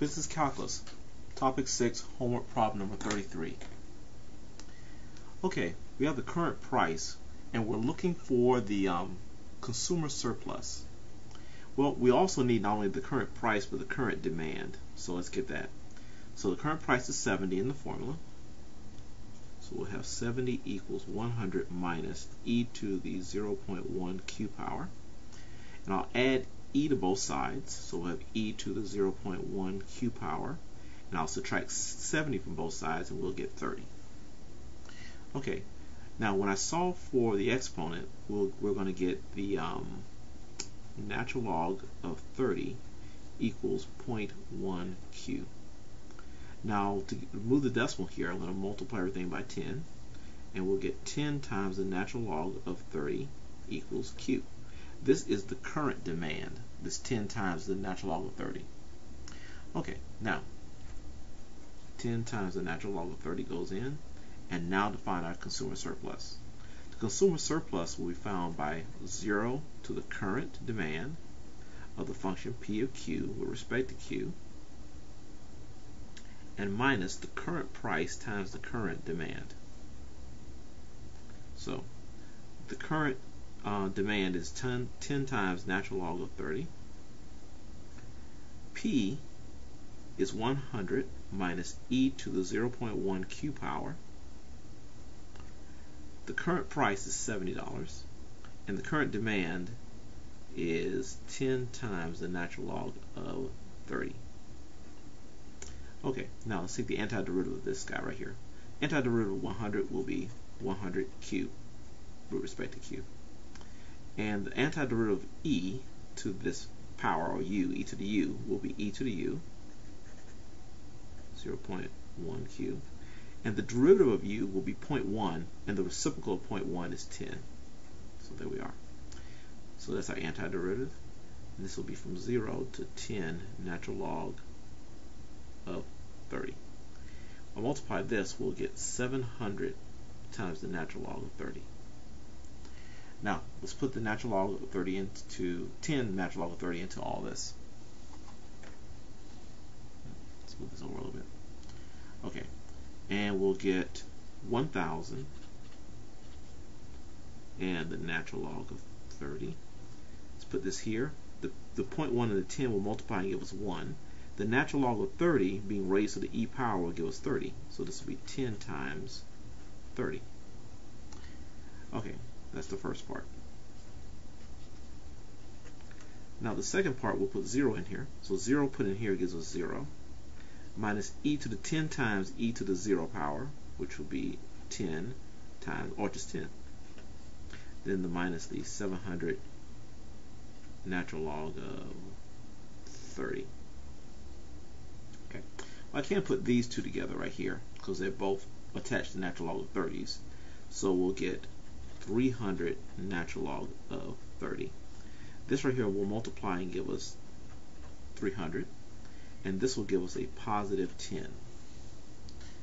Business Calculus, Topic 6, Homework Problem number 33. Okay, we have the current price and we're looking for the um, consumer surplus. Well, we also need not only the current price but the current demand. So let's get that. So the current price is 70 in the formula. So we'll have 70 equals 100 minus e to the 0.1 q power. And I'll add e to both sides. So we'll have e to the 0.1 q power. And I'll subtract 70 from both sides and we'll get 30. Okay, now when I solve for the exponent, we we are going to get the um, natural log of 30 equals 0.1 q. Now to remove the decimal here, I'm going to multiply everything by 10 and we'll get 10 times the natural log of 30 equals q. This is the current demand. This 10 times the natural log of 30. Okay, now 10 times the natural log of 30 goes in. And now to find our consumer surplus. The consumer surplus will be found by 0 to the current demand of the function p of q with respect to q and minus the current price times the current demand. So the current uh, demand is 10, 10 times natural log of 30. P is 100 minus e to the 0.1 q power. The current price is $70 and the current demand is 10 times the natural log of 30. Okay, now let's take the antiderivative of this guy right here. Antiderivative of 100 will be 100q with respect to q. And the antiderivative of e to this power, or u, e to the u, will be e to the u, 0.1q. And the derivative of u will be 0.1, and the reciprocal of 0.1 is 10. So there we are. So that's our antiderivative. And this will be from 0 to 10 natural log of 30. I'll multiply this, we'll get 700 times the natural log of 30. Now, let's put the natural log of 30 into 10 natural log of 30 into all this. Let's move this over a little bit. Okay, and we'll get 1,000 and the natural log of 30. Let's put this here. The, the 0.1 and the 10 will multiply and give us 1 the natural log of 30 being raised to the e power will give us 30. So this will be 10 times 30. That's the first part. Now the second part, we'll put 0 in here. So 0 put in here gives us 0. Minus e to the 10 times e to the 0 power, which will be 10 times, or just 10. Then the minus the 700 natural log of 30. Okay. Well, I can't put these two together right here because they're both attached to natural log of 30s. So we'll get 300 natural log of 30. This right here will multiply and give us 300. And this will give us a positive 10.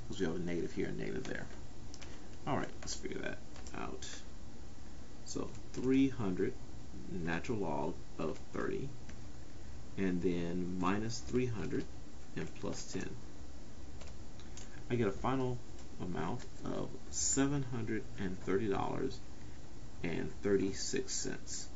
Because we have a negative here and negative there. Alright, let's figure that out. So 300 natural log of 30. And then minus 300 and plus 10. I get a final amount of $730.36.